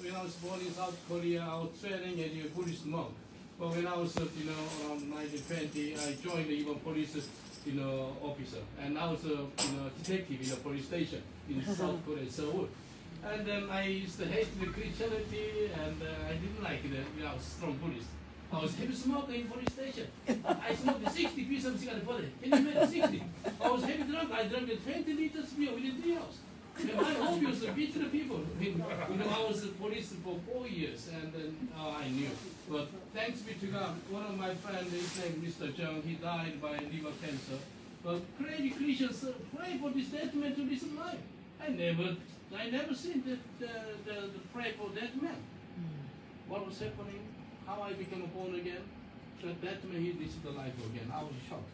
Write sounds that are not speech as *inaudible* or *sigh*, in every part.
When I was born in South Korea, I was training as a Buddhist monk. But when I was, uh, you know, around 1920, I joined the even police, you know, officer, and I was a, you know, detective in a police station in *laughs* South Korea, Seoul. And then I used to hate the Christianity, and uh, I didn't like the, you know, strong Buddhist. I was heavy smoker in police station. I smoked 60 pieces of cigarette per day. Can you imagine 60? I was heavy drunk. I drank 20 liters beer within three hours. And my hobby was to beat the people. You know, I was a police for four years, and then oh, I knew. But thanks be to God, one of my friends, his name Mr. Chung, he died by liver cancer. But crazy Christians pray for this dead man to listen life. I never, I never seen the, the, the, the pray for that man. Hmm. What was happening? How I became born again? So that man he listened the life again. I was shocked.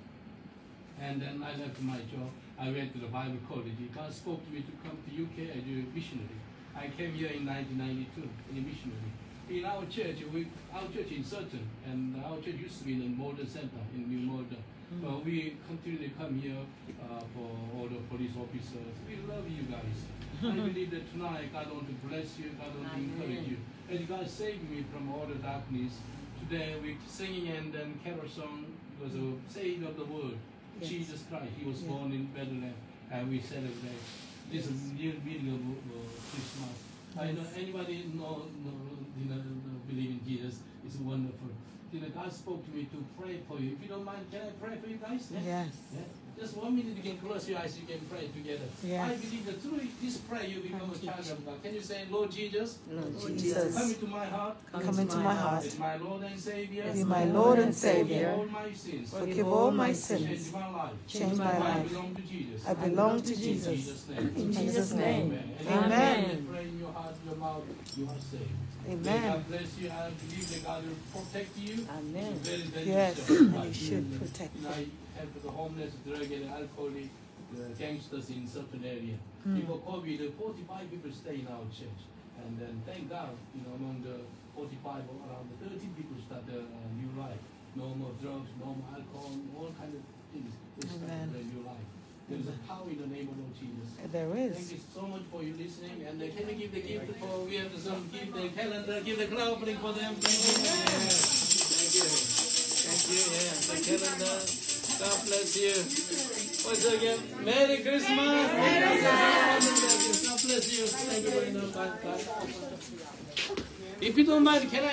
And then I left my job. I went to the Bible college. God spoke to me to come to UK as a missionary. I came here in 1992 in a missionary. In our church, we, our church in Sutton, and our church used to be in the Malden Center in New Malden. But we continue to come here uh, for all the police officers. We love you guys. *laughs* I believe that tonight God want to bless you, God want to encourage you. And God saved me from all the darkness. Today we're singing and then carol song was a savior of the world. Yes. Jesus Christ. He was Yeah. born in Bethlehem, and we celebrate. This is real meaning of uh, Christmas. I know anybody know, know, you know, believe in Jesus. It's wonderful. You know, God spoke to me to pray for you. If you don't mind, can I pray for you guys? Yes. Yeah. Just one minute, you can close your eyes. You can pray together. Yes. I believe that through this prayer, you become a Thank you, child of God. Can you say, Lord Jesus, Lord Jesus come into my heart. come into my heart. As my Lord and Savior. Be my Lord and Forgive Savior. all my sins. Forgive all my Change sins. my life. Change my I life. belong to Jesus. I belong to In Jesus. Jesus' name. In Jesus' name. And Amen. when in your mouth, you are saved. May Amen. God bless you. I believe that God will protect you. Amen. Very, very Yes, and you should protect You know. I help the homeless, drug and alcoholic, the gangsters in certain area. Hmm. Before COVID, uh, 45 people stay in our church. And then thank God, you know, among the 45, around the 13 people start a uh, new life. No more drugs, no more alcohol, all kind of things. They start Amen. a new life. There is a power in the name of Lord Jesus. There Thank you so much for you listening. And uh, can you give the gift for, we have some give the calendar, give the crowd opening for them. Thank you. Yeah. Thank you. Thank you. Yeah, the calendar. God bless you. Once again, Merry Christmas. Merry Christmas. God bless you. Thank you very much. Bye. Bye. If you don't mind, can I?